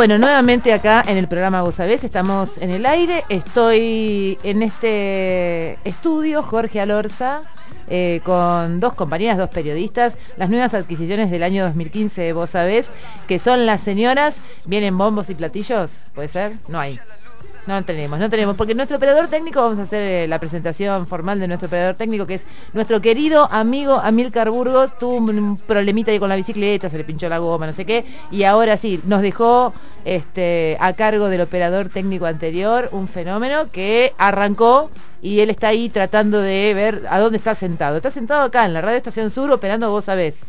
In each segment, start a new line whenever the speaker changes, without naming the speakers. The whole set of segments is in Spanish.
Bueno, nuevamente acá en el programa Vos Sabés, estamos en el aire. Estoy en este estudio, Jorge Alorza, eh, con dos compañeras, dos periodistas, las nuevas adquisiciones del año 2015 de Vos Sabés, que son las señoras, vienen bombos y platillos, ¿puede ser? No hay. No tenemos, no tenemos, porque nuestro operador técnico, vamos a hacer eh, la presentación formal de nuestro operador técnico, que es nuestro querido amigo Amilcar Burgos, tuvo un, problemita ahí con la bicicleta, se le pinchó la goma, no sé qué, y ahora sí, nos dejó este, a cargo del operador técnico anterior un fenómeno que arrancó y él está ahí tratando de ver a dónde está sentado. Está sentado acá en la radio estación sur operando vos sabés.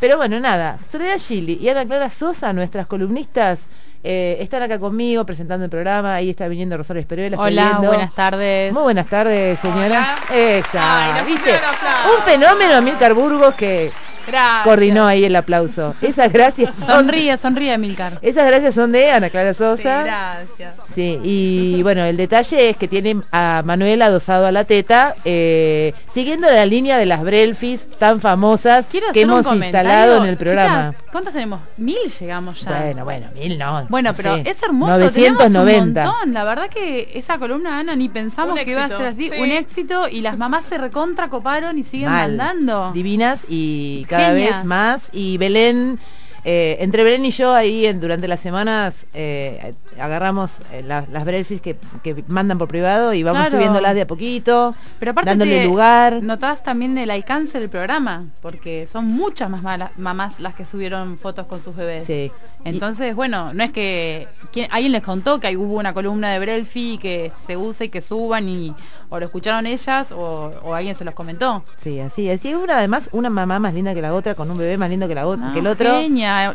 Pero bueno, nada, Soledad Gili y Ana Clara Sosa, nuestras columnistas, eh, están acá conmigo presentando el programa. Ahí está viniendo Rosario Esperuela.
Hola, buenas tardes.
Muy buenas tardes, señora. Esa, ¿viste? Un fenómeno, Milcar Burgos, que Coordinó ahí el aplauso. Esas gracias
son... Sonríe, sonríe, Milcar.
Esas gracias son de Ana Clara Sosa. Sí, gracias. Sí, y bueno, el detalle es que tiene a Manuel adosado a la teta, eh, siguiendo la línea de las Brelfis tan famosas que hemos instalado en el programa.
¿Cuántas tenemos? Mil llegamos ya.
Bueno, bueno, mil no.
Bueno, pero es hermoso. 990. La verdad que esa columna, Ana, ni pensamos que iba a ser así. Un éxito y las mamás se recontra coparon y siguen mandando.
Divinas y cada vez más. Y Belén eh, entre Belén y yo ahí durante las semanas eh, agarramos eh, las Brelfis que, mandan por privado y vamos subiéndolas de a poquito,
Pero aparte dándole lugar. Notás también el alcance del programa, porque son muchas más mamás las que subieron fotos con sus bebés. Sí. Entonces, bueno, no es que alguien les contó que hubo una columna de Brelfi que se usa y que suban y o lo escucharon ellas o, alguien se los comentó.
Sí, así, así una además una mamá más linda que la otra con un bebé más lindo que la otra, que el otro.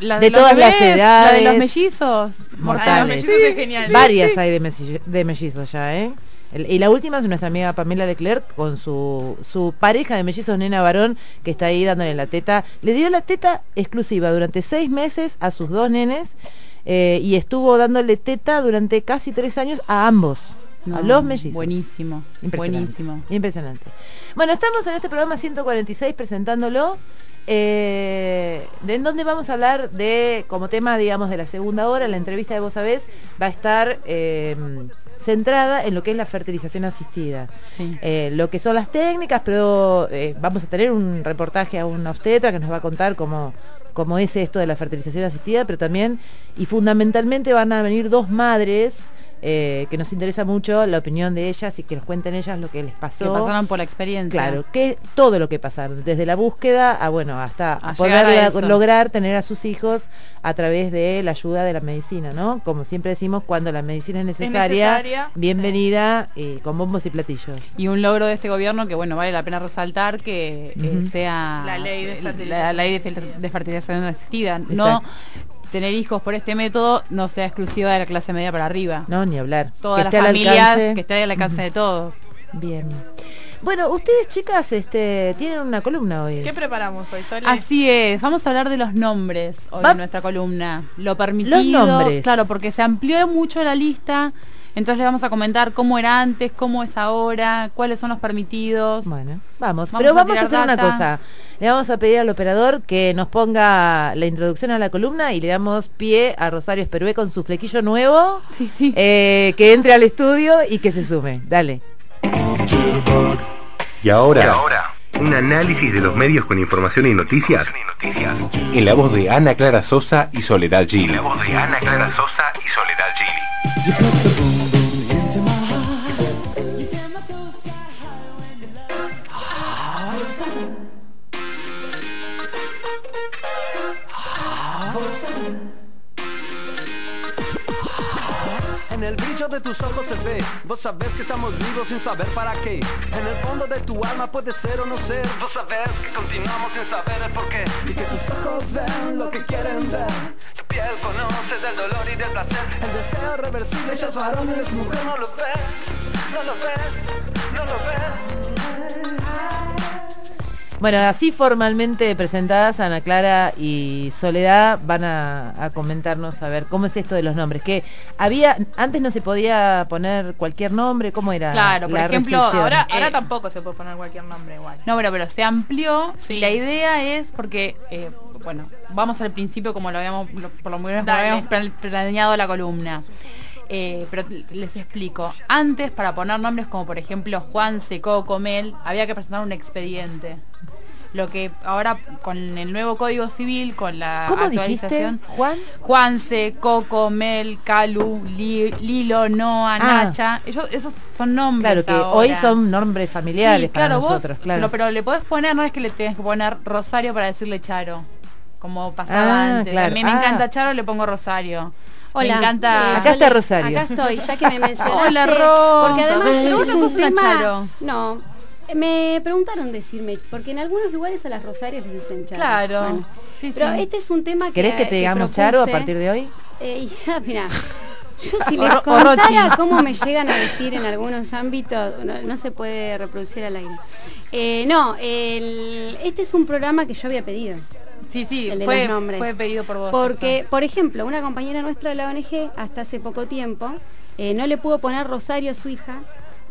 La de, todas las edades. La de los mellizos.
Mortales. Varias hay de, de mellizos ya, ¿eh? Y la última es nuestra amiga Pamela Leclerc con su, su pareja de mellizos, nena varón, que está ahí dándole la teta. Le dio la teta exclusiva durante seis meses a sus dos nenes eh, y estuvo dándole teta durante casi tres años a ambos. a los mellizos.
Buenísimo. Buenísimo.
Impresionante. Bueno, estamos en este programa 146 presentándolo. Eh, en donde vamos a hablar de, como tema, digamos, de la segunda hora, la entrevista de Vos Sabés va a estar em, centrada en lo que es la fertilización asistida. Eh, lo que son las técnicas, pero eh, vamos a tener un reportaje a una obstetra que nos va a contar cómo, cómo es esto de la fertilización asistida, pero también, y fundamentalmente van a venir dos madres eh, que nos interesa mucho la opinión de ellas y que nos cuenten ellas lo que les pasó.
Que pasaron por la experiencia.
Claro, que todo lo que pasaron, desde la búsqueda a bueno, hasta poder lograr tener a sus hijos a través de la ayuda de la medicina, ¿no? Como siempre decimos, cuando la medicina es necesaria, bienvenida y con bombos y platillos.
Y un logro de este gobierno que bueno, vale la pena resaltar que eh, sea
la ley de fertilización, la, ley
de, fertilización asistida. No tener hijos por este método no sea exclusiva de la clase media para arriba.
No, ni hablar.
Todas las familias, que esté al alcance de todos.
Bien. Bueno, ustedes chicas este, tienen una columna hoy.
¿Qué preparamos hoy, Sole?
Así es, vamos a hablar de los nombres hoy en nuestra columna. Lo permitido.
Los nombres.
Claro, porque se amplió mucho la lista entonces le vamos a comentar cómo era antes, cómo es ahora, cuáles son los permitidos.
Bueno, vamos. Pero vamos a hacer una cosa. Le vamos a pedir al operador que nos ponga la introducción a la columna y le damos pie a Rosario Esperué con su flequillo nuevo.
Sí, sí.
Eh, que entre al estudio y que se sume. Dale.
Y ahora, un análisis de los medios con información y noticias, en la voz de Ana Clara Sosa y Soledad Gili. En la voz de Ana Clara Sosa y Soledad Gili.
De tus ojos se ve, vos sabés que estamos vivos sin saber para qué. En el fondo de tu alma puede ser o no ser, vos sabés que continuamos sin saber el por qué. Y que tus ojos ven lo que quieren ver. Tu piel conoce del dolor y del placer. El deseo reversible, ya es varón, eres mujer, no lo ves, no lo ves, no lo ves.
Bueno, así formalmente presentadas, Ana Clara y Soledad van a, comentarnos a ver cómo es esto de los nombres. Que había, antes no se podía poner cualquier nombre, ¿cómo era?
Claro, por ejemplo, ahora,
ahora tampoco se puede poner cualquier nombre igual.
No, pero, pero se amplió. Sí. La idea es porque eh, bueno, vamos al principio como lo habíamos, por lo menos habíamos planeado la columna. Eh, pero les explico. Antes, para poner nombres como por ejemplo Juan Seco Comel, había que presentar un expediente. Lo que ahora con el nuevo Código Civil, con la actualización.
Juan.
Juanse, Coco, Mel, Calu, Lilo, Noa, ah. Nacha. Ellos, esos son nombres.
Claro, que hoy son nombres familiares para nosotros, claro.
pero le podés poner, no es que le tengas que poner Rosario para decirle Charo. Como pasaba ah, antes. A mí me encanta ah. Charo, le pongo Rosario.
Hola. Me encanta. acá está Rosario.
Acá estoy, ya que me mencionaste.
Hola, Ros.
Porque además no sos una Charo. No, me preguntaron decirme, porque en algunos lugares a las rosarias les dicen charo.
Claro.
pero este es un tema que.
¿Querés que te digamos charo a partir de hoy?
Eh, y ya, mira. Yo si les contara cómo me llegan a decir en algunos ámbitos, no, se puede reproducir al aire. Eh, no, este es un programa que yo había pedido.
Sí, sí, fue, fue, pedido por vos.
Porque, por ejemplo, una compañera nuestra de la ONG, hasta hace poco tiempo, eh, no le pudo poner Rosario a su hija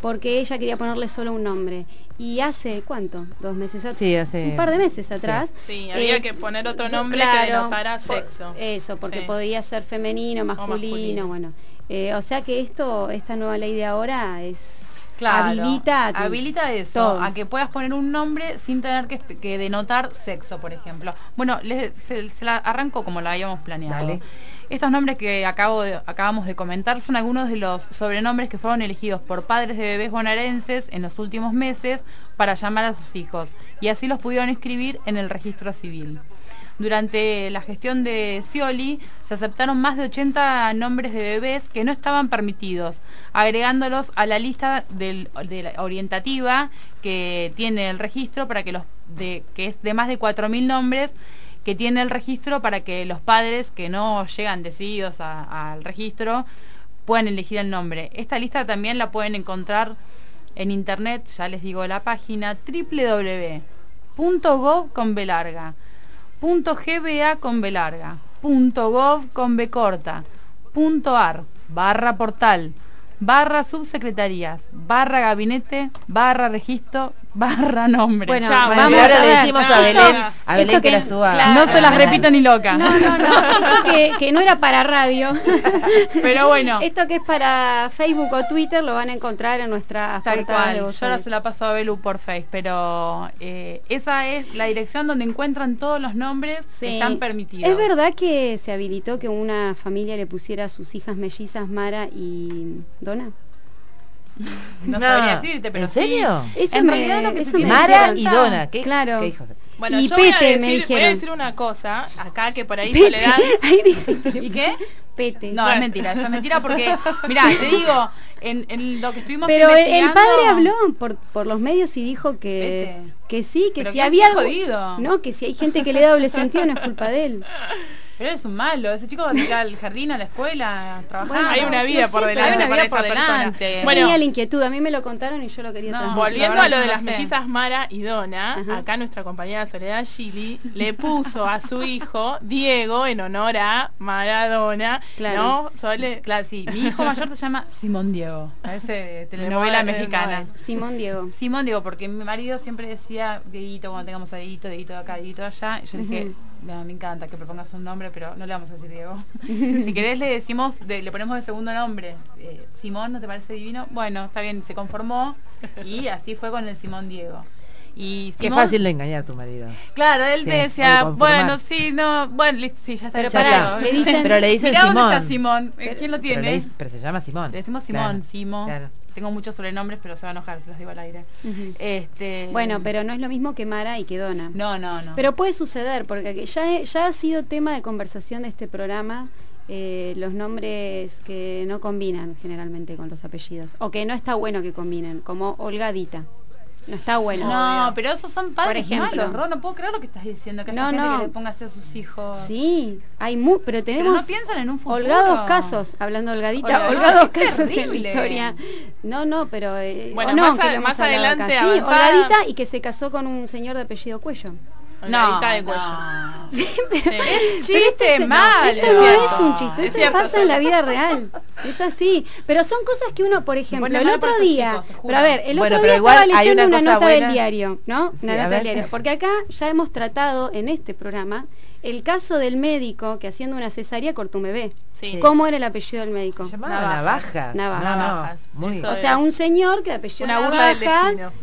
porque ella quería ponerle solo un nombre. Y hace, ¿cuánto? ¿Dos meses atrás?
Sí, hace...
Un par de meses atrás.
Sí, había eh, que poner otro nombre que denotara sexo.
Eso, porque podía ser femenino, masculino, bueno. Eh, o sea que esto, esta nueva ley de ahora es... habilita,
habilita eso, a que puedas poner un nombre sin tener que, denotar sexo, por ejemplo. Bueno, se, la arranco como lo habíamos planeado. Estos nombres que acabamos de comentar son algunos de los sobrenombres que fueron elegidos por padres de bebés bonaerenses en los últimos meses para llamar a sus hijos y así los pudieron escribir en el registro civil. Durante la gestión de Scioli se aceptaron más de 80 nombres de bebés que no estaban permitidos, agregándolos a la lista de orientativa que tiene el registro para que los de, que es de más de 4.000 nombres que tiene el registro para que los padres que no llegan decididos al registro puedan elegir el nombre. Esta lista también la pueden encontrar en internet, ya les digo la página www.gov con .gba .gov .ar, barra portal, barra subsecretarías, barra gabinete, barra registro, barra nombre.
Bueno, vamos ahora le decimos a Belén, a Belén que, la suba.
no se las repito ni loca.
No, no, no. Que, no era para radio.
Pero bueno.
Esto que es para Facebook o Twitter lo van a encontrar en nuestra
Tal cual. Yo ahora se la paso a Belu por Face, pero eh, esa es la dirección donde encuentran todos los nombres que están permitidos.
¿Es verdad que se habilitó que una familia le pusiera a sus hijas mellizas Mara y Dona?
No, sabría decirte, pero
¿En serio?
Sí. en realidad lo que se
Mara y Dona, ¿qué,
claro.
¿qué
Bueno, y yo Pete, voy, a decir, me dijeron. voy a decir una cosa, acá que por ahí Pete. Soledad...
ahí dice,
¿Y qué?
Pete.
No, es mentira, eso es mentira porque, mira, te digo, en, en, lo que estuvimos
Pero el padre habló por, por los medios y dijo que, que sí, que si había...
Jodido.
No, que si hay gente que le da doble sentido no es culpa de él.
Pero es un malo, ese chico va a ir al jardín, a la escuela, trabajar.
hay una vida por delante.
Hay una vida por delante.
Yo bueno, tenía la inquietud, a mí me lo contaron y yo lo quería
no, Volviendo a lo de las mellizas Mara y Dona, acá nuestra compañera Soledad Gili le puso a su hijo Diego en honor a Maradona. Claro. ¿no?
Sole... Claro, sí. Mi hijo mayor se llama Simón Diego. Parece telenovela mexicana.
Simón Diego.
Simón Diego, porque mi marido siempre decía Dieguito cuando tengamos a Dieguito, Dieguito de acá, Dieguito de allá. Y yo dije, me encanta que propongas un nombre, pero no le vamos a decir Diego. si querés le decimos, le ponemos de segundo nombre. Eh, Simón, ¿no te parece divino? Bueno, está bien, se conformó y así fue con el Simón Diego. Y
Qué fácil de engañar a tu marido.
Claro, él te decía, bueno, sí, no, bueno, sí, ya está.
Pero, le dicen, pero le dicen
Simón. ¿Dónde está Simón? ¿Quién lo tiene?
Pero, se llama Simón.
Le decimos Simón, Simón. Claro tengo muchos sobrenombres, pero se va a enojar si los digo al aire. este,
bueno, pero no es lo mismo que Mara y que Dona.
No, no, no.
Pero puede suceder, porque ya, ya ha sido tema de conversación de este programa. Eh, los nombres que no combinan generalmente con los apellidos o que no está bueno que combinen, como Olgadita. No está bueno.
No, pero esos son padres Por ejemplo. malos, No puedo creer lo que estás diciendo, que gente que le ponga así a sus hijos.
Sí, hay mu pero tenemos
no piensan en un futuro.
holgados casos, hablando holgadita, holgados casos en la historia. No, no, pero
eh, bueno, más, más adelante
sí, holgadita y que se casó con un señor de apellido Cuello.
No, de cuello.
Sí, pero, es chiste este mal. Esto no es un chiste, esto pasa en la vida real. Es así. Pero son cosas que uno, por ejemplo, el otro día, pero a ver, el otro día estaba leyendo una, nota del diario, ¿no? una nota del diario. Porque acá ya hemos tratado en este programa el caso del médico que haciendo una cesárea cortó un bebé. ¿Cómo era el apellido del médico?
Se Navajas.
Navajas. o sea, un señor que apellido Navajas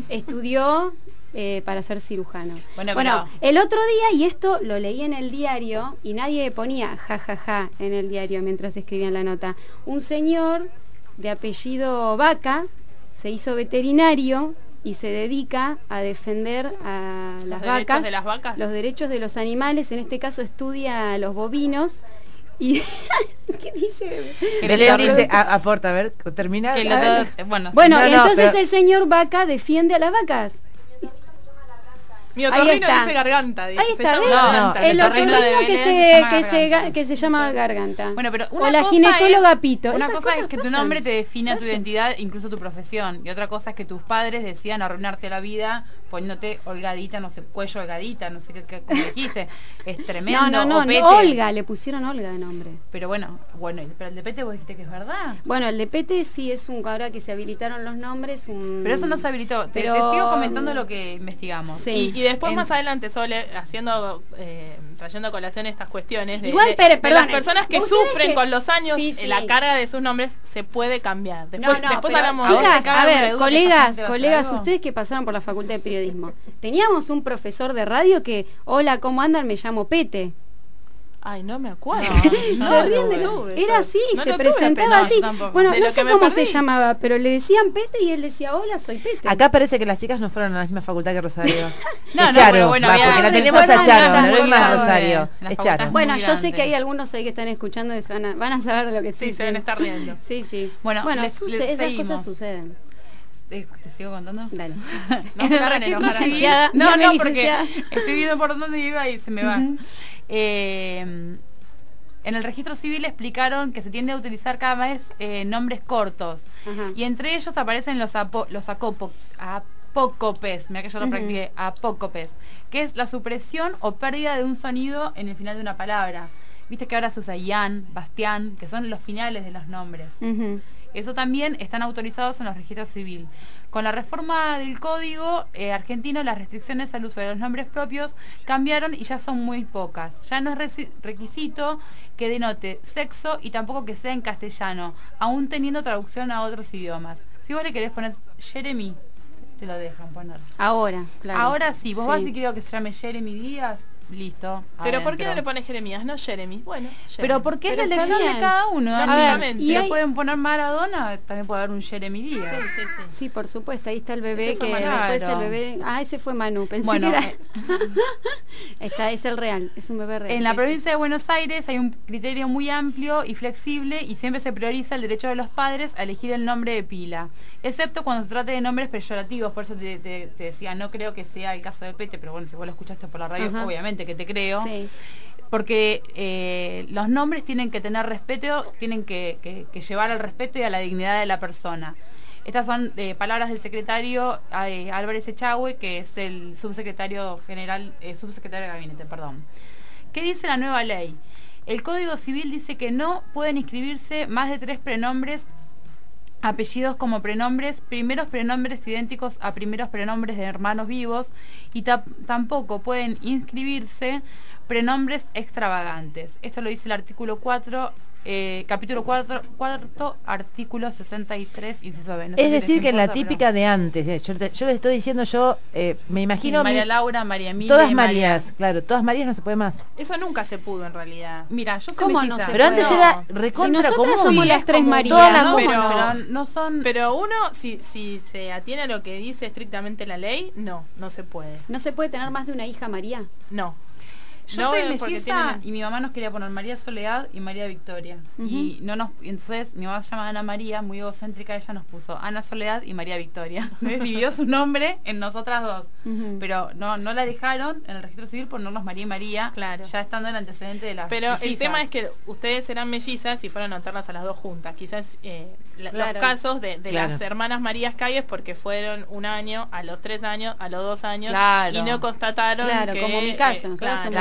estudió eh, para ser cirujano. Bueno, el otro día, y esto lo leí en el diario, y nadie ponía jajaja ja, ja, en el diario mientras escribían la nota, un señor de apellido Vaca se hizo veterinario y se dedica a defender a las vacas,
de las vacas,
los derechos de los animales, en este caso estudia a los bovinos. Y ¿qué dice?
Belén dice, aporta, a ver, termina.
bueno, bueno entonces el señor Vaca defiende a las vacas.
Mi otorrino dice garganta. Ahí
está, no, el otorrino que se, que, se, que se llama garganta.
Bueno, pero
o la ginecóloga Pito.
Una cosa es que tu nombre te define tu identidad, incluso tu profesión. Y otra cosa es que tus padres decían arruinarte la vida poniéndote holgadita, no sé, cuello holgadita, no sé qué, qué como dijiste. Es tremendo.
No, no, no, Olga, le pusieron Olga de nombre.
Pero bueno, bueno, pero el de Pete vos dijiste que es verdad.
Bueno, el de Pete sí es un, ahora que se habilitaron los nombres, un...
Pero eso no se habilitó. Pero... Te, sigo comentando lo que investigamos.
Sí. Y, después más adelante, Sole, haciendo, eh, trayendo a colación estas cuestiones de,
Igual, pero,
las personas que sufren con los años, eh, la carga de sus nombres se puede cambiar. Después, después hablamos
Chicas, a ver, colegas, colegas, ustedes que pasaron por la Facultad de Periodismo, Teníamos un profesor de radio que, hola, ¿cómo andan? Me llamo Pete.
Ay, no me acuerdo.
Era así, se presentaba así. bueno, no sé cómo se llamaba, pero le decían Pete y él decía, hola, soy Pete.
Acá parece que las chicas no fueron a la misma facultad que Rosario.
no, no, pero bueno,
porque la tenemos a Charo, no más Rosario. Es Charo.
Bueno, yo sé que hay algunos ahí que están escuchando y van a, van a saber lo que
Sí, se van a estar riendo.
Sí, sí. Bueno, bueno esas cosas suceden.
¿Te, sigo contando?
Dale.
no, no, no, porque estoy viendo por dónde iba y se me va. Eh, en el registro civil explicaron que se tiende a utilizar cada vez eh, nombres cortos. Y entre ellos aparecen los, los apócopes, mira que yo lo practiqué, apócopes, que es la supresión o pérdida de un sonido en el final de una palabra. Viste que ahora se usa Ian, Bastián, que son los finales de los nombres. Eso también están autorizados en los registros civil. Con la reforma del código eh, argentino, las restricciones al uso de los nombres propios cambiaron y ya son muy pocas. Ya no es requisito que denote sexo y tampoco que sea en castellano, aún teniendo traducción a otros idiomas. Si vos le querés poner Jeremy, te lo dejan poner.
Ahora, claro.
Ahora sí, vos vas y quiero que se llame Jeremy Díaz, listo.
Pero ¿por qué no le pones Jeremías? No Jeremy. Bueno,
Pero ¿por qué es la elección de cada uno? A ver, y le pueden poner Maradona, también puede haber un Jeremy Díaz.
Sí, sí, sí. sí, por supuesto. Ahí está el bebé que después el bebé. Ah, ese fue Manu. Pensé bueno, que era. Eh. está, es el real, es un bebé real.
En la provincia de Buenos Aires hay un criterio muy amplio y flexible y siempre se prioriza el derecho de los padres a elegir el nombre de pila, excepto cuando se trate de nombres peyorativos. Por eso te, decía, no creo que sea el caso de Peche, pero bueno, si vos lo escuchaste por la radio, obviamente que te creo. Porque eh, los nombres tienen que tener respeto, tienen que, llevar al respeto y a la dignidad de la persona. Estas son eh, palabras del secretario eh, Álvarez Echagüe, que es el subsecretario general, subsecretario de gabinete, perdón. ¿Qué dice la nueva ley? El Código Civil dice que no pueden inscribirse más de tres prenombres apellidos como prenombres, primeros prenombres idénticos a primeros prenombres de hermanos vivos y tampoco pueden inscribirse prenombres extravagantes. Esto lo dice el artículo 4 eh, capítulo 4, cuarto, artículo 63, inciso B.
es decir, que la típica de antes, yo, les estoy diciendo, yo eh, me imagino...
María Laura, María Emilia.
Todas Marías, claro, todas Marías no se puede más.
Eso nunca se pudo en realidad.
Mira, yo
¿Cómo no se
Pero antes era recontra
si nosotras somos las tres Marías,
¿no? Pero, no son... Pero uno, si, si se atiene a lo que dice estrictamente la ley, no, no se puede.
¿No se puede tener más de una hija María?
No.
Yo soy melliza y mi mamá nos quería poner María Soledad y María Victoria. Y no nos entonces mi mamá se llama Ana María, muy egocéntrica, ella nos puso Ana Soledad y María Victoria. Vivió su nombre en nosotras dos. Pero no, no la dejaron en el registro civil por ponernos María y María, claro. ya estando en el antecedente de las
Pero el tema es que ustedes eran mellizas y fueron a notarlas a las dos juntas. Quizás eh, los casos de, las hermanas Marías Calles porque fueron un año, a los tres años, a los dos años y no constataron
claro, como mi caso,
claro,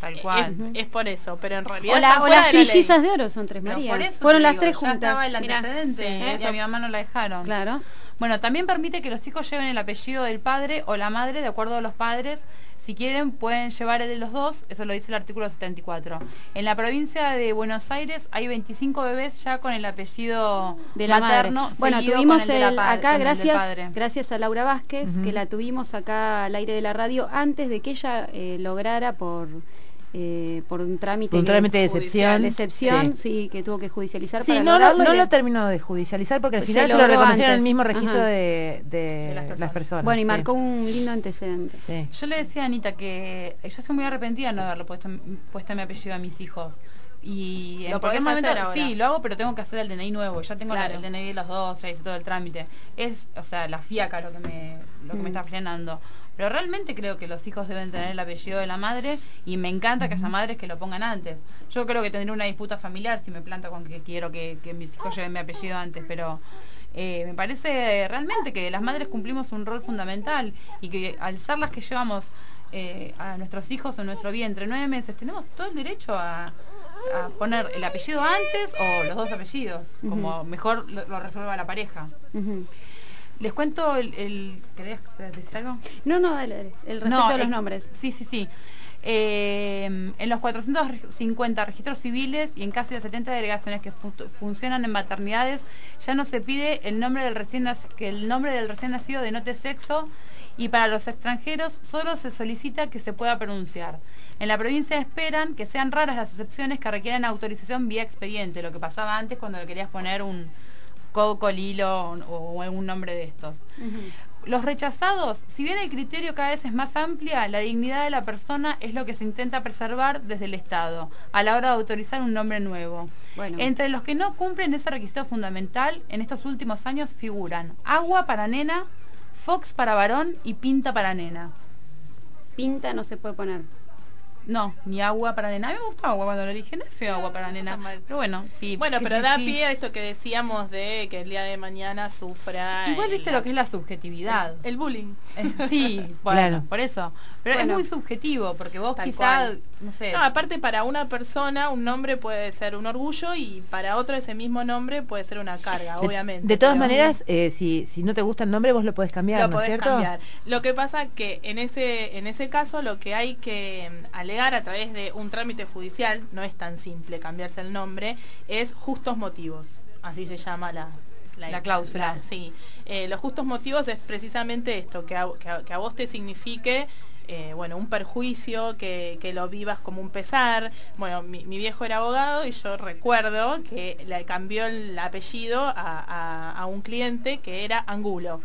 Tal cual. Es, por eso, pero en realidad.
O, las trillizas de oro son tres Marías. Fueron las tres juntas.
estaba el antecedente, ¿eh? a mi mamá no la dejaron.
Claro.
Bueno, también permite que los hijos lleven el apellido del padre o la madre de acuerdo a los padres. Si quieren, pueden llevar el de los dos, eso lo dice el artículo 74. En la provincia de Buenos Aires hay 25 bebés ya con el apellido de la materno.
Bueno, tuvimos el, acá, gracias, gracias a Laura Vázquez, que la tuvimos acá al aire de la radio antes de que ella eh, lograra por eh, por un trámite,
un trámite de excepción,
de excepción sí. que tuvo que judicializar
sí, no, lo, no lo terminó de judicializar porque al final se, lo reconoció en el mismo registro de, las, personas.
Bueno, y marcó un lindo antecedente.
Yo le decía a Anita que yo estoy muy arrepentida de no haberlo puesto, puesto mi apellido a mis hijos. Y
en cualquier momento
sí, lo hago, pero tengo que hacer el DNI nuevo. Ya tengo el DNI de los dos, ya hice todo el trámite. Es, o sea, la fiaca lo que me, lo que me mm. está frenando. Pero realmente creo que los hijos deben tener el apellido de la madre y me encanta que haya madres que lo pongan antes. Yo creo que tendré una disputa familiar si me planto con que quiero que, mis hijos lleven mi apellido antes, pero eh, me parece realmente que las madres cumplimos un rol fundamental y que al ser las que llevamos eh, a nuestros hijos en nuestro vientre nueve meses, tenemos todo el derecho a, poner el apellido antes o los dos apellidos, como mejor lo, resuelva la pareja. Les cuento el, ¿Querés decir algo?
No, no, dale, El respecto de los nombres.
Sí, sí, sí. Eh, en los 450 registros civiles y en casi las 70 delegaciones que funcionan en maternidades ya no se pide el nombre del recién que el nombre del recién nacido denote sexo y para los extranjeros solo se solicita que se pueda pronunciar. En la provincia esperan que sean raras las excepciones que requieran autorización vía expediente, lo que pasaba antes cuando le querías poner un, Coco, Lilo o, algún nombre de estos. Los rechazados, si bien el criterio cada vez es más amplia, la dignidad de la persona es lo que se intenta preservar desde el Estado a la hora de autorizar un nombre nuevo. Entre los que no cumplen ese requisito fundamental, en estos últimos años figuran agua para nena, fox para varón y pinta para nena.
Pinta no se puede poner.
No, ni agua para nena. A mí me gusta agua cuando lo eligen, es feo agua para nena. Pero bueno, sí.
Bueno, pero da pie a esto que decíamos de que el día de mañana sufra.
Igual viste lo que es la subjetividad.
El, bullying.
Eh, sí, bueno, por eso. Pero es muy subjetivo, porque vos quizás, no sé.
No, aparte para una persona un nombre puede ser un orgullo y para otro ese mismo nombre puede ser una carga, obviamente.
De todas maneras, eh, si, si no te gusta el nombre, vos lo podés cambiar, lo ¿no podés cambiar.
Lo que pasa que en ese, en ese caso lo que hay que alegar a través de un trámite judicial, no es tan simple cambiarse el nombre, es justos motivos. Así se llama la,
la, cláusula.
sí. Eh, los justos motivos es precisamente esto, que a, que vos te signifique eh, bueno, un perjuicio, que, lo vivas como un pesar. Bueno, mi, viejo era abogado y yo recuerdo que le cambió el apellido a, a un cliente que era Angulo.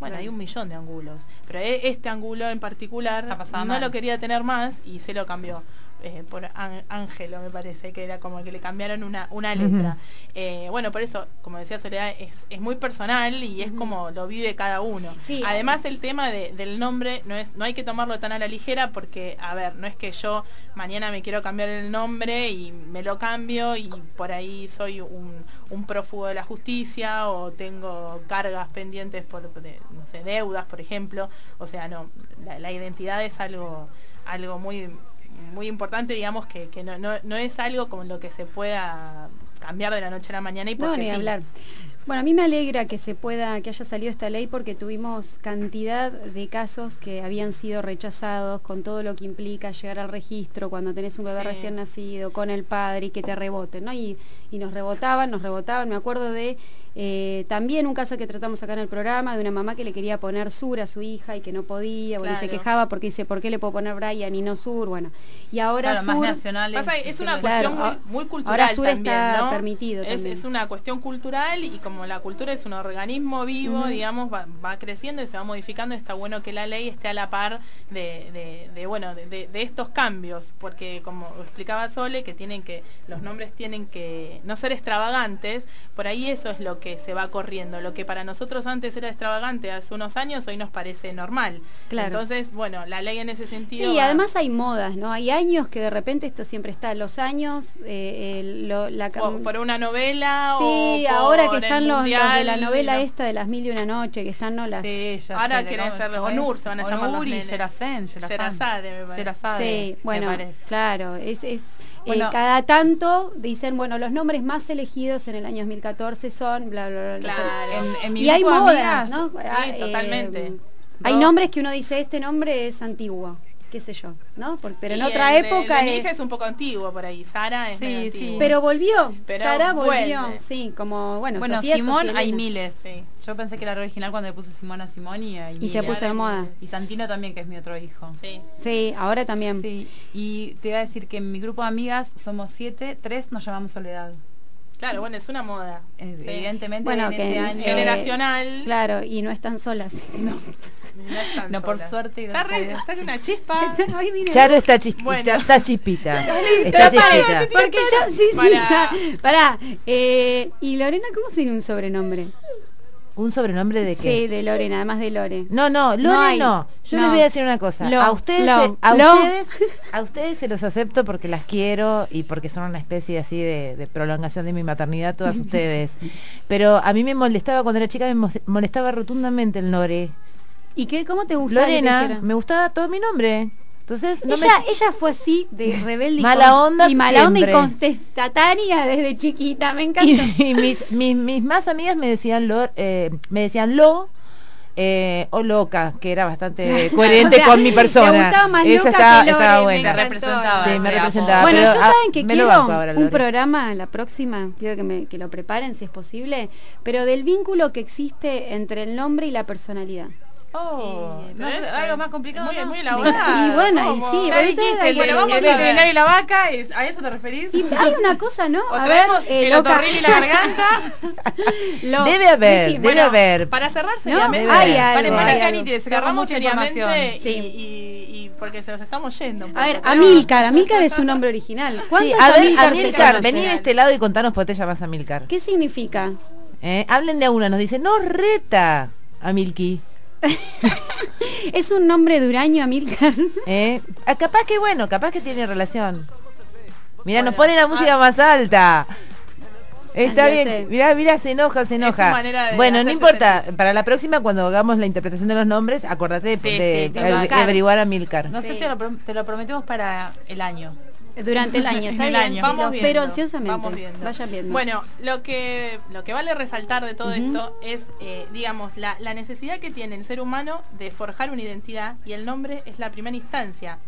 Bueno, hay un millón de ángulos, pero e, este ángulo en particular no lo quería tener más y se lo cambió. Eh, por Ángelo, me parece, que era como que le cambiaron una, una letra. Eh, bueno, por eso, como decía Soledad, es, muy personal y es como lo vive cada uno. Además, el tema del nombre no, es, no hay que tomarlo tan a la ligera porque, a ver, no es que yo mañana me quiero cambiar el nombre y me lo cambio y por ahí soy un, un prófugo de la justicia o tengo cargas pendientes por, no sé, deudas, por ejemplo. O sea, no, la, la identidad es algo, algo muy muy importante, digamos, que, no, no, es algo como lo que se pueda cambiar de la noche a la mañana y porque
no, hablar. Bueno, a mí me alegra que se pueda, que haya salido esta ley porque tuvimos cantidad de casos que habían sido rechazados con todo lo que implica llegar al registro cuando tenés un bebé recién nacido, con el padre y que te reboten, ¿no? Y, y nos rebotaban, nos rebotaban. Me acuerdo de eh, también un caso que tratamos acá en el programa de una mamá que le quería poner Sur a su hija y que no podía, bueno, y se quejaba porque dice, ¿por qué le puedo poner Brian y no Sur? Bueno, y ahora Sur...
es una cuestión muy, cultural
Ahora Sur está permitido
es, es, una cuestión cultural y como como la cultura es un organismo vivo, digamos, va, creciendo y se va modificando, está bueno que la ley esté a la par de, bueno, de, estos cambios, porque como explicaba Sole, que tienen que, los nombres tienen que no ser extravagantes, por ahí eso es lo que se va corriendo. Lo que para nosotros antes era extravagante hace unos años, hoy nos parece normal. Entonces, bueno, la ley en ese sentido.
Sí, y además hay modas, ¿no? Hay años que de repente esto siempre está, los años, eh, la,
por una novela
sí, ahora que están los, de la novela esta de las mil y una noche, que están no las.
Sí, ya ahora quieren ser los Onur, se van a llamar
Onur y Sherazade,
Sí, bueno, claro, es, es eh, cada tanto dicen, bueno, los nombres más elegidos en el año 2014 son bla bla bla.
En,
y hay modas, ¿no?
Sí, ah, totalmente.
Eh, hay nombres que uno dice, este nombre es antiguo qué sé yo, ¿no? pero en otra época
mi hija es un poco antiguo por ahí, Sara es sí, sí.
Pero volvió, Sara volvió, sí, como bueno,
bueno Simón hay miles. Yo pensé que era original cuando le puse Simón a Simón y
Y se puso de moda.
Y Santino también, que es mi otro hijo.
Sí. Sí, ahora también.
Sí. Y te iba a decir que en mi grupo de amigas somos siete, tres nos llamamos Soledad.
Claro, bueno, es una moda.
Evidentemente
bueno, que,
eh, generacional.
Claro, y no están solas. No.
No, por suerte.
Está, está en una chispa.
Charo está, chispita. Está chispita. Está chispita.
Porque ya, sí, sí, ya. Pará. Eh, ¿Y Lorena cómo sería un sobrenombre?
¿Un sobrenombre de qué?
Sí, de Lorena, además de Lore.
No, no, Lore no. Yo les voy a decir una cosa. a ustedes, a ustedes, a ustedes se los acepto porque las quiero y porque son una especie así de, prolongación de mi maternidad, todas ustedes. Pero a mí me molestaba cuando era chica, me molestaba rotundamente el Lore.
¿Y qué, cómo te gustaba?
Lorena, me gustaba todo mi nombre. Entonces,
ella, ella fue así de rebelde
mala onda
y mala onda y contestataria desde chiquita, me encanta.
Y, mis, mis, más amigas me decían lo, eh, me decían lo eh, o loca, que era bastante coherente con mi persona. Me
gustaba más Esa loca estaba, que estaba buena.
Me representaba.
Sí, me representaba.
Bueno, yo saben que quiero un programa la próxima, quiero que, me, que lo preparen si es posible, pero del vínculo que existe entre el nombre y la personalidad.
Oh, es, algo más complicado.
Muy, muy elaborado.
Y bueno, y sí,
ya dijiste, el,
pero vamos a ver. y la vaca, ¿a eso te referís?
Y hay una cosa, ¿no?
a ver, el loca. y la garganta.
debe haber, debe bueno, haber.
Para cerrar
seriamente, ¿no? hay algo,
para, para cerramos seriamente sí. y, porque se nos estamos yendo.
A ver, Amilcar, Amilcar es un nombre original.
Sí, a ver, Amilcar, vení de este lado y contanos por qué te llamas Amilcar.
¿Qué significa?
Eh, hablen de a una, nos dice, no reta, Amilki.
es un nombre duraño, Amilcar.
¿Eh? Ah, capaz que bueno, capaz que tiene relación. Mira, nos pone la música ah. más alta. Está bien, mira, mira, se enoja, se enoja. Bueno, no importa, para la próxima cuando hagamos la interpretación de los nombres, acordate de, averiguar a Milcar.
No sé si te lo prometemos para el año.
Durante el año, está bien, Vamos pero ansiosamente. Vamos viendo. Vayan viendo.
Bueno, lo que, lo que vale resaltar de todo esto es, eh, digamos, la, necesidad que tiene el ser humano de forjar una identidad y el nombre es la primera instancia.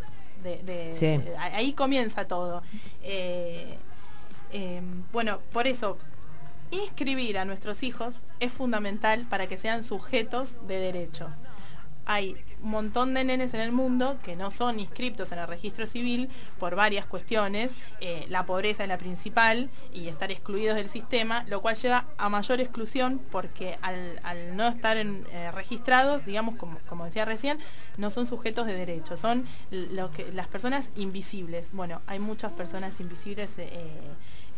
De, ahí comienza todo. Eh, eh, bueno, por eso, inscribir a nuestros hijos es fundamental para que sean sujetos de derecho. Hay un montón de nenes en el mundo que no son inscriptos en el registro civil por varias cuestiones. Eh, la pobreza es la principal y estar excluidos del sistema, lo cual lleva a mayor exclusión porque al, no estar eh, registrados, digamos, como, decía recién, no son sujetos de derecho, son las personas invisibles. Bueno, hay muchas personas invisibles. Eh,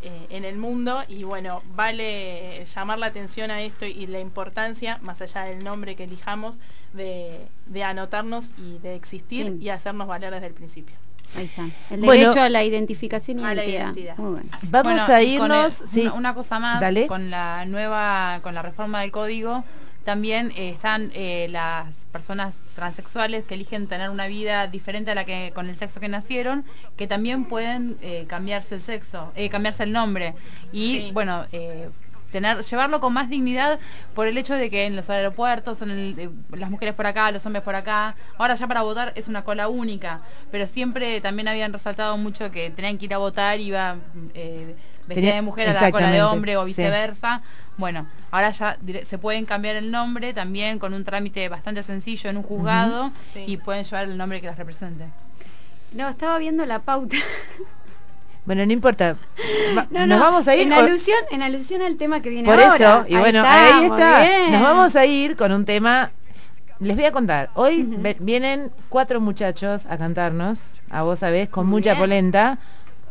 en el mundo y bueno, vale llamar la atención a esto y la importancia, más allá del nombre que elijamos, de, anotarnos y de existir y hacernos valer desde el principio.
Ahí está. El derecho a la identificación y
a la identidad.
Vamos a irnos.
una, cosa más con la nueva, con la reforma del código. También eh, están eh, las personas transexuales que eligen tener una vida diferente a la que con el sexo que nacieron, que también pueden eh, cambiarse el sexo, cambiarse el nombre. Y bueno, tener, llevarlo con más dignidad por el hecho de que en los aeropuertos son las mujeres por acá, los hombres por acá. Ahora ya para votar es una cola única, pero siempre también habían resaltado mucho que tenían que ir a votar y iba vestida de mujer a la cola de hombre o viceversa. Bueno, ahora ya se pueden cambiar el nombre también con un trámite bastante sencillo en un juzgado y pueden llevar el nombre que las represente.
No, estaba viendo la pauta
Bueno, no importa. nos vamos a ir.
En alusión, en alusión al tema que viene
Por eso, y bueno, ahí está. Nos vamos a ir con un tema. Les voy a contar. Hoy vienen cuatro muchachos a cantarnos, a vos sabés, con mucha polenta,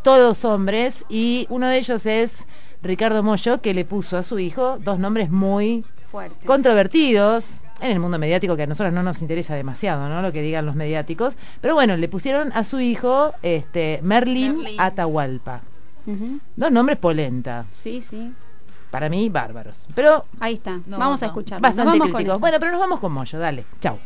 todos hombres, y uno de ellos es Ricardo Mollo, que le puso a su hijo dos nombres muy Fuertes. controvertidos en el mundo mediático, que a nosotros no nos interesa demasiado, ¿no? Lo que digan los mediáticos. Pero bueno, le pusieron a su hijo este, Merlin, Atahualpa. Dos nombres polenta.
Sí, sí.
Para mí, bárbaros. Pero.
Ahí está. vamos a escuchar.
Bastante críticos. Bueno, pero nos vamos con Moyo, dale. Chau.